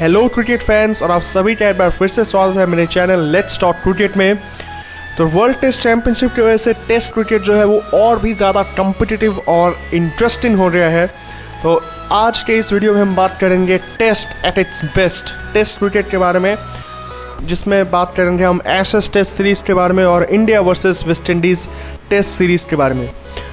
Hello cricket fans और आप सभी का एक बार फिर से स्वागत है मेरे चैनल लेट्स टॉक क्रिकेट में। तो वर्ल्ड टेस्ट चैंपियनशिप की वजह से टेस्ट क्रिकेट जो है वो और भी ज़्यादा कम्पिटिटिव और इंटरेस्टिंग हो रहा है। तो आज के इस वीडियो में हम बात करेंगे test at its best test cricket के बारे में, जिसमें बात करेंगे हम एशेस टेस्ट सीरीज़ के बारे में और India versus West Indies test series के बारे में।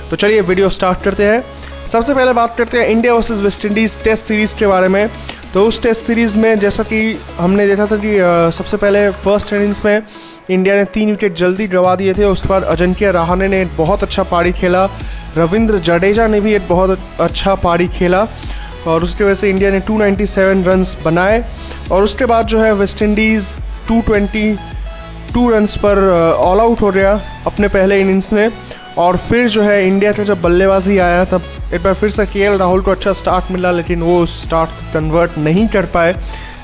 तो चलिए वीडियो स्टार्ट करते हैं। सबसे पहले बात करते हैं India versus West Indies test series के बारे में। तो उस टेस्ट सीरीज़ में जैसा कि हमने देखा था कि सबसे पहले फ़र्स्ट इनिंग्स में इंडिया ने तीन विकेट जल्दी गवा दिए थे, उसके बाद अजंक्य रहाने ने बहुत अच्छा पारी खेला, रविंद्र जडेजा ने भी एक बहुत अच्छा पारी खेला और उसकी वजह से इंडिया ने 297 रन्स बनाए और उसके बाद जो है वेस्ट इंडीज़ 222 रन्स पर ऑल आउट हो गया अपने पहले इनिंग्स में। और फिर जो है इंडिया का जब बल्लेबाजी आया, तब एक बार फिर से के राहुल को अच्छा स्टार्ट मिला, लेकिन वो स्टार्ट कन्वर्ट नहीं कर पाए।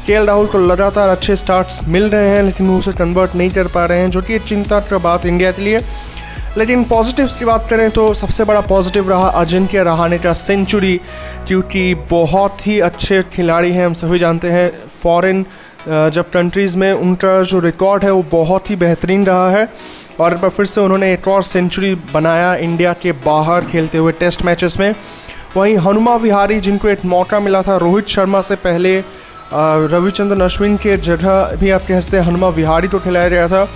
के राहुल को लगातार अच्छे स्टार्ट्स मिल रहे हैं, लेकिन वो उसे कन्वर्ट नहीं कर पा रहे हैं, जो कि चिंता का बात इंडिया के लिए। लेकिन पॉजिटिव्स की बात करें तो सबसे बड़ा पॉजिटिव रहा अजिंक्य रहाने का सेंचुरी क्योंकि बहुत ही अच्छे खिलाड़ी हैं, हम सभी जानते हैं। फॉरेन जब कंट्रीज़ में उनका जो रिकॉर्ड है वो बहुत ही बेहतरीन रहा है, और फिर से उन्होंने एक और सेंचुरी बनाया इंडिया के बाहर खेलते हुए टेस्ट मैचेस में। वहीं हनुमा विहारी, जिनको एक मौका मिला था रोहित शर्मा से पहले रविचंद्रन अश्विन के जगह भी आप कह सकते हैं हनुमा विहारी को खिलाया गया था।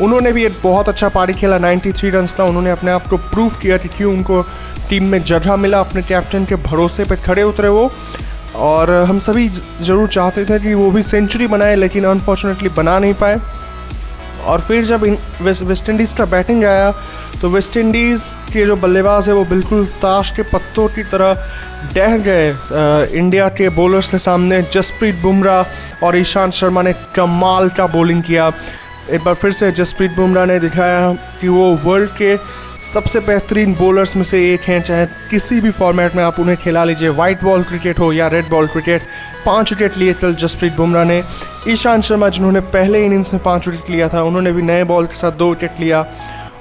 उन्होंने भी एक बहुत अच्छा पारी खेला 93 रन्स था। उन्होंने अपने आप को प्रूव किया कि क्यों उनको टीम में जगह मिला, अपने कैप्टन के भरोसे पर खड़े उतरे वो। और हम सभी ज़रूर चाहते थे कि वो भी सेंचुरी बनाए, लेकिन अनफॉर्चुनेटली बना नहीं पाए। और फिर जब वेस्ट इंडीज़ का बैटिंग आया तो वेस्ट इंडीज़ के जो बल्लेबाज है, वो बिल्कुल ताश के पत्तों की तरह डह गए। इंडिया के बॉलर्स के सामने जसप्रीत बुमराह और ईशांत शर्मा ने कमाल का बॉलिंग किया। एक बार फिर से जसप्रीत बुमराह ने दिखाया कि वो वर्ल्ड के सबसे बेहतरीन बॉलर्स में से एक हैं, चाहे किसी भी फॉर्मेट में आप उन्हें खिला लीजिए। वाइट बॉल क्रिकेट हो या रेड बॉल क्रिकेट पाँच विकेट लिए कल जसप्रीत बुमराह ने। ईशांत शर्मा, जिन्होंने पहले इनिंग्स में पाँच विकेट लिया था, उन्होंने भी नए बॉल के साथ दो विकेट लिया।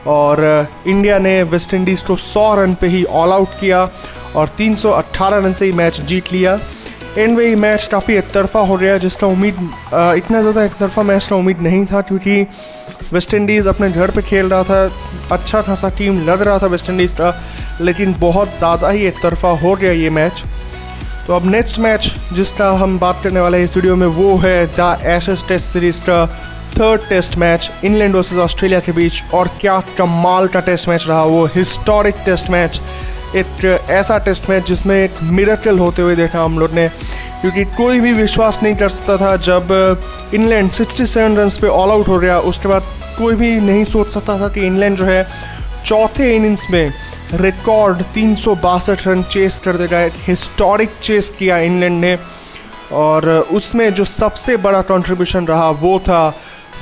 और इंडिया ने वेस्ट इंडीज़ को 100 रन पे ही ऑल आउट किया और 318 रन से ही मैच जीत लिया। एंड वे मैच काफ़ी एक तरफा हो गया जिसका उम्मीद इतना ज़्यादा एक तरफा मैच का उम्मीद नहीं था, क्योंकि वेस्ट इंडीज़ अपने घर पे खेल रहा था अच्छा खासा टीम लग रहा था वेस्ट इंडीज़ का, लेकिन बहुत ज़्यादा ही एक तरफा हो गया ये मैच तो अब नेक्स्ट मैच जिसका हम बात करने वाले हैं इस वीडियो में, वो है द एशेस टेस्ट सीरीज़ का third test match England versus Australia के बीच, और क्या कमाल का टेस्ट मैच रहा, वो हिस्टोरिक टेस्ट मैच एक ऐसा टेस्ट मैच जिसमें एक मिराकल होते हुए देखा हम लोग ने, क्योंकि कोई भी विश्वास नहीं कर सकता था जब इंग्लैंड 67 रन पे ऑल आउट हो गया उसके बाद कोई भी नहीं सोच सकता था कि इंग्लैंड जो है चौथे इनिंग्स में रिकॉर्ड तीन सौ बासठ रन चेस कर देगा, एक हिस्टोरिक चेस किया इंग्लैंड ने, और उसमें जो सबसे बड़ा कंट्रीब्यूशन रहा वो था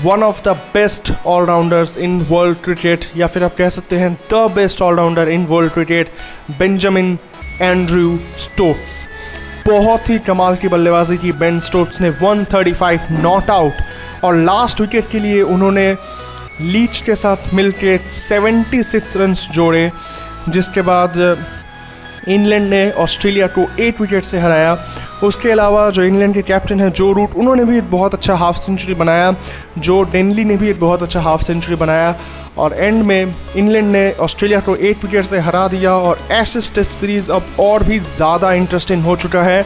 one of the best allrounders in world cricket या फिर आप कह सकते हैं the best allrounder in world cricket Benjamin Andrew Stokes बहुत ही कमाल की बल्लेबाजी की बेन स्टोक्स ने 135 नॉट आउट और लास्ट विकेट के लिए उन्होंने लीच के साथ मिलके 76 रन्स जोड़े, जिसके बाद इंग्लैंड ने ऑस्ट्रेलिया को एट विकेट से हराया। उसके अलावा जो इंग्लैंड के कैप्टन हैं, जो रूट उन्होंने भी एक बहुत अच्छा हाफ़ सेंचुरी बनाया। जो डेनली ने भी एक बहुत अच्छा हाफ़ सेंचुरी बनाया। और एंड में इंग्लैंड ने ऑस्ट्रेलिया को एट विकेट से हरा दिया और एशेस टेस्ट सीरीज़ अब और भी ज़्यादा इंटरेस्टिंग हो चुका है।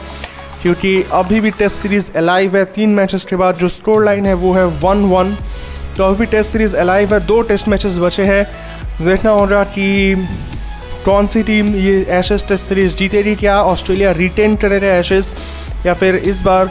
क्योंकि अभी भी टेस्ट सीरीज़ अलाइव है, तीन मैचेस के बाद जो स्कोर लाइन है, वो है वन वन तो अभी टेस्ट सीरीज़ अलाइव है, दो टेस्ट मैचेस बचे हैं। देखना होगा कि कौन सी टीम ये एशेस टेस्ट सीरीज़ जीतेगी क्या ऑस्ट्रेलिया रिटेन करेगा एशेस या फिर इस बार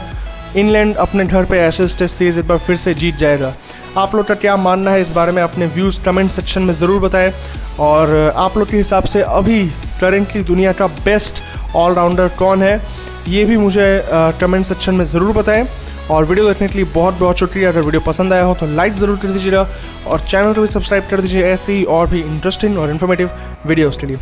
इंग्लैंड अपने घर पे एशेस टेस्ट सीरीज़ एक बार फिर से जीत जाएगा? आप लोग का क्या मानना है इस बारे में अपने व्यूज़ कमेंट सेक्शन में ज़रूर बताएँ। और आप लोग के हिसाब से अभी करेंटली दुनिया का बेस्ट ऑलराउंडर कौन है? ये भी मुझे कमेंट सेक्शन में ज़रूर बताएँ। और वीडियो देखने के लिए बहुत बहुत शुक्रिया। अगर वीडियो पसंद आया हो तो लाइक ज़रूर कर दीजिएगा और चैनल को भी सब्सक्राइब कर दीजिए ऐसे ही और भी इंटरेस्टिंग और इन्फॉर्मेटिव वीडियोज़ के लिए।